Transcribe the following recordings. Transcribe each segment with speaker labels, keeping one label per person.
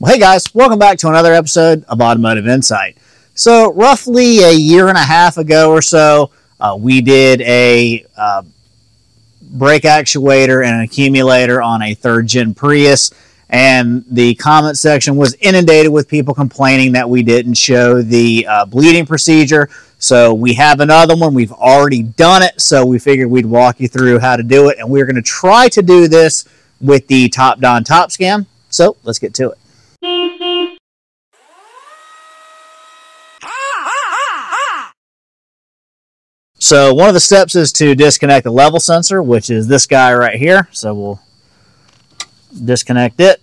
Speaker 1: Well, hey guys, welcome back to another episode of Automotive Insight. So, roughly a year and a half ago or so, uh, we did a uh, brake actuator and an accumulator on a third gen Prius, and the comment section was inundated with people complaining that we didn't show the uh, bleeding procedure. So, we have another one. We've already done it, so we figured we'd walk you through how to do it, and we're going to try to do this with the Topdon Top Scan. So, let's get to it. So one of the steps is to disconnect the level sensor, which is this guy right here. So we'll disconnect it.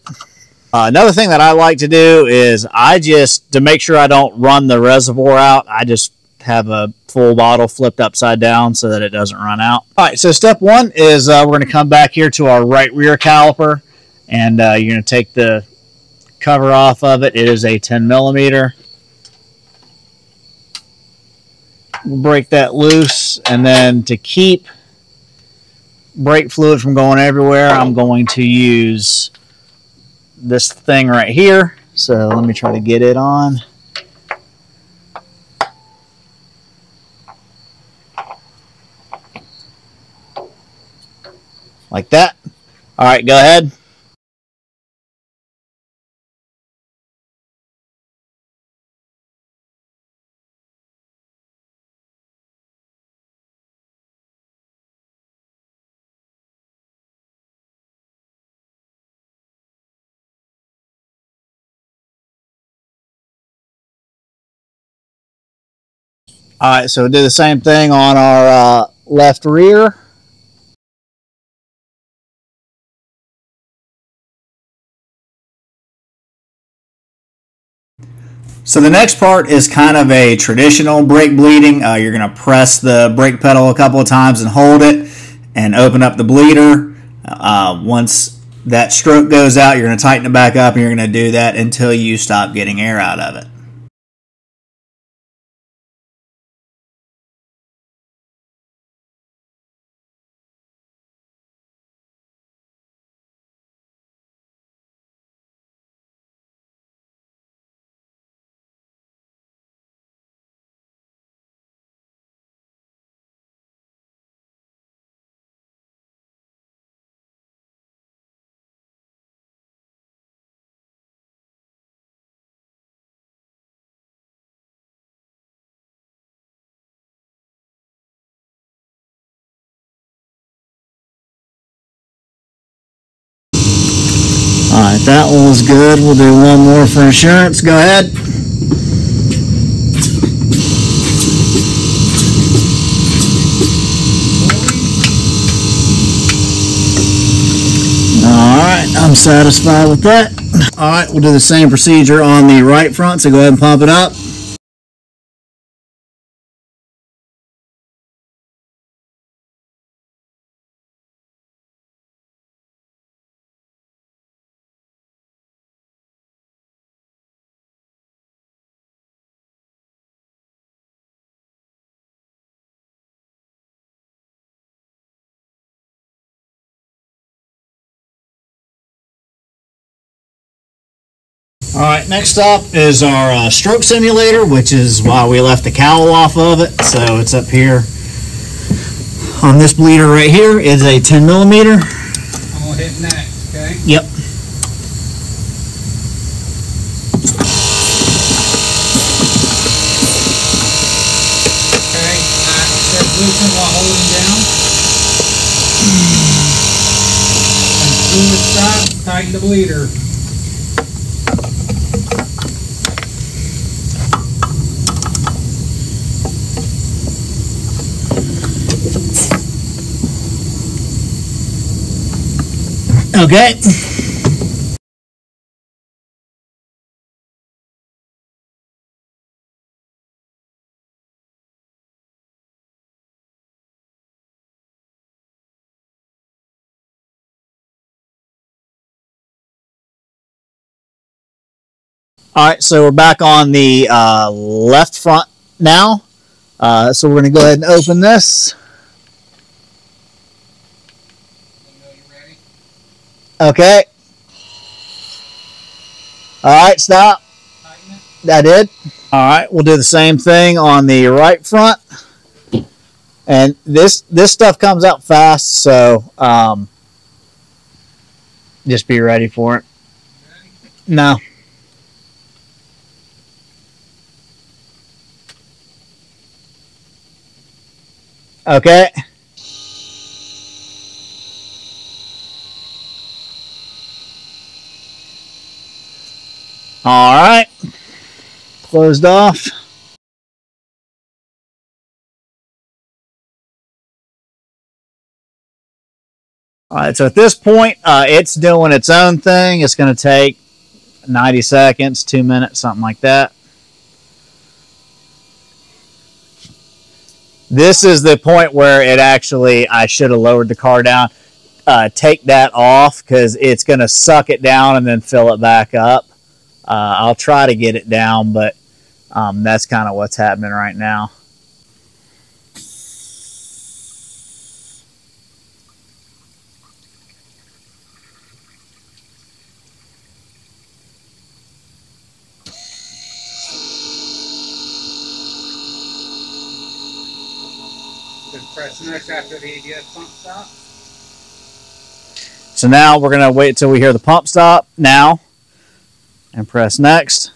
Speaker 1: Uh, another thing that I like to do is I just, to make sure I don't run the reservoir out, I just have a full bottle flipped upside down so that it doesn't run out. All right, so step one is uh, we're going to come back here to our right rear caliper and uh, you're going to take the cover off of it. It is a 10 millimeter. We'll break that loose and then to keep brake fluid from going everywhere, I'm going to use this thing right here. So let me try to get it on. Like that. All right, go ahead. All right, so do the same thing on our uh, left rear. So the next part is kind of a traditional brake bleeding. Uh, you're going to press the brake pedal a couple of times and hold it and open up the bleeder. Uh, once that stroke goes out, you're going to tighten it back up and you're going to do that until you stop getting air out of it. Right, that one was good. We'll do one more for insurance. Go ahead. All right, I'm satisfied with that. All right, we'll do the same procedure on the right front, so go ahead and pump it up. All right, next up is our uh, stroke simulator, which is why we left the cowl off of it. So it's up here on this bleeder right here is a 10 millimeter.
Speaker 2: I'm gonna hit next, okay?
Speaker 1: Yep.
Speaker 2: Okay, I said loosen while holding down. And fluid stop, tighten the bleeder.
Speaker 1: Okay. All right, so we're back on the uh, left front now. Uh, so we're going to go ahead and open this.
Speaker 2: Let me know you ready.
Speaker 1: Okay. All right, stop. That did. All right, we'll do the same thing on the right front. And this this stuff comes out fast, so um, just be ready for it. No. Okay. All right. Closed off. All right, so at this point, uh, it's doing its own thing. It's going to take 90 seconds, two minutes, something like that. This is the point where it actually, I should have lowered the car down. Uh, take that off because it's going to suck it down and then fill it back up. Uh, I'll try to get it down, but um, that's kind of what's happening right now.
Speaker 2: Just press next after the ABS pump stop.
Speaker 1: So now we're going to wait until we hear the pump stop now and press next.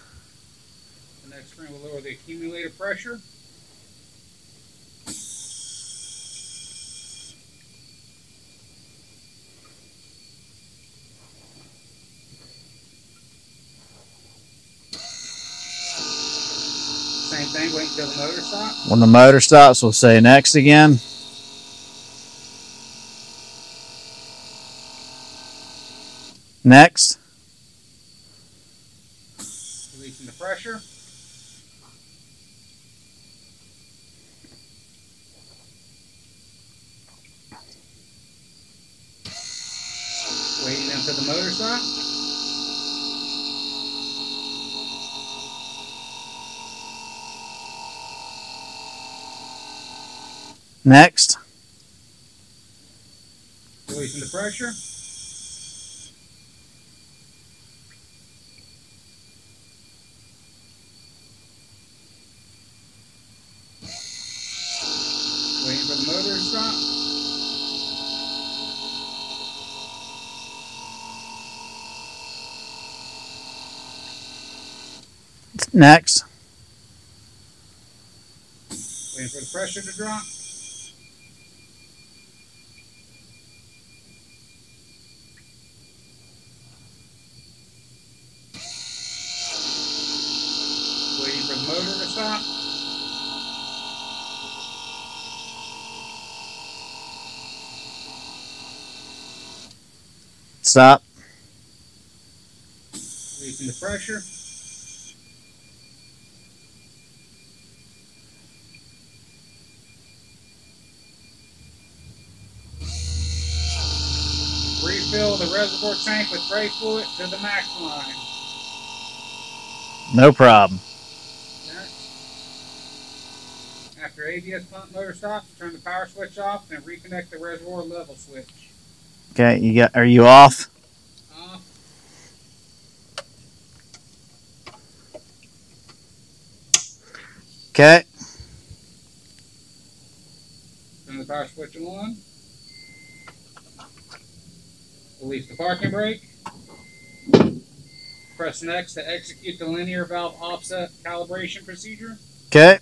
Speaker 2: The next screen will lower the accumulator pressure. Same thing, wait until the motor stops.
Speaker 1: When the motor stops, we'll say next again. Next.
Speaker 2: Releasing the pressure. Waiting until the motor stops.
Speaker 1: Next.
Speaker 2: Releasing the pressure. Waiting for the motor to stop.
Speaker 1: Next.
Speaker 2: Waiting for the pressure to drop. Waiting for the motor to stop.
Speaker 1: Stop.
Speaker 2: Releasing the pressure. Refill the reservoir tank with brake fluid to the max line.
Speaker 1: No problem.
Speaker 2: After ABS pump motor stops, turn the power switch off and reconnect the reservoir level switch.
Speaker 1: Okay, you got are you off?
Speaker 2: Off.
Speaker 1: Okay.
Speaker 2: Turn the power switch on. Release the parking brake. Press next to execute the linear valve offset calibration procedure.
Speaker 1: Okay.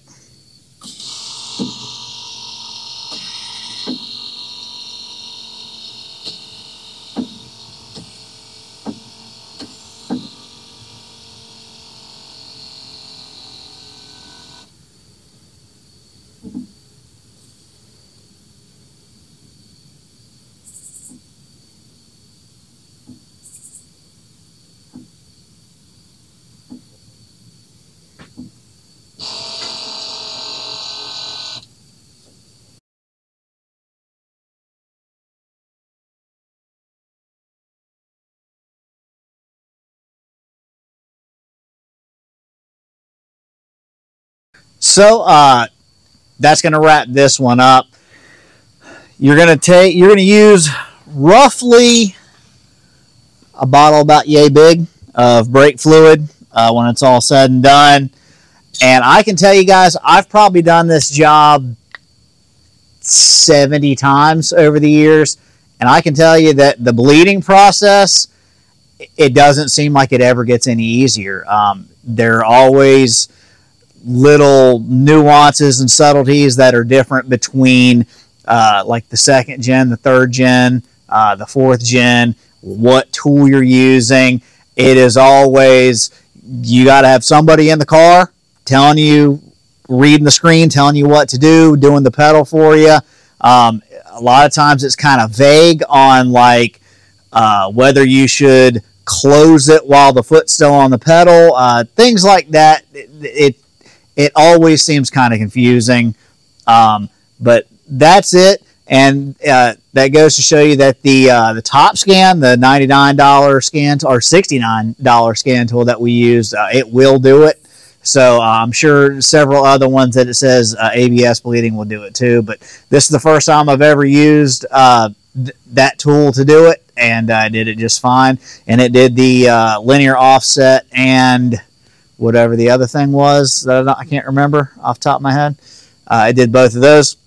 Speaker 1: So uh, that's going to wrap this one up. You're going to take, you're going to use roughly a bottle about yay big of brake fluid uh, when it's all said and done. And I can tell you guys, I've probably done this job 70 times over the years. And I can tell you that the bleeding process, it doesn't seem like it ever gets any easier. Um, are always little nuances and subtleties that are different between uh, like the second gen, the third gen, uh, the fourth gen, what tool you're using. It is always, you got to have somebody in the car telling you, reading the screen, telling you what to do, doing the pedal for you. Um, a lot of times it's kind of vague on like uh, whether you should close it while the foot's still on the pedal, uh, things like that. It, it, it always seems kind of confusing, um, but that's it. And uh, that goes to show you that the uh, the top scan, the ninety nine dollar scan or sixty nine dollar scan tool that we use, uh, it will do it. So uh, I'm sure several other ones that it says uh, ABS bleeding will do it too. But this is the first time I've ever used uh, th- that tool to do it, and I did it just fine. And it did the linear offset and whatever the other thing was that I, can't remember off top of my head. Uh, I did both of those.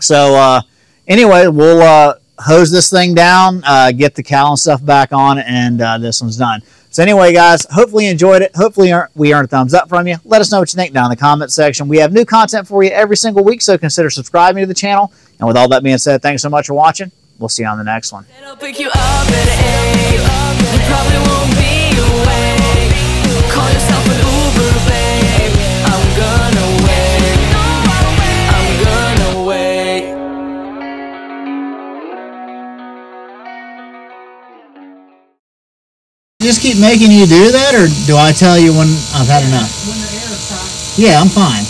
Speaker 1: So uh, anyway, we'll hose this thing down, get the cowl and stuff back on, and this one's done. So anyway, guys, hopefully you enjoyed it. Hopefully we earned a thumbs up from you. Let us know what you think down in the comment section. We have new content for you every single week, so consider subscribing to the channel. And with all that being said, thanks so much for watching. We'll see you on the next one. Just keep making you do that, or do I tell you when I've had enough?
Speaker 2: When the air stops.
Speaker 1: Yeah, I'm fine.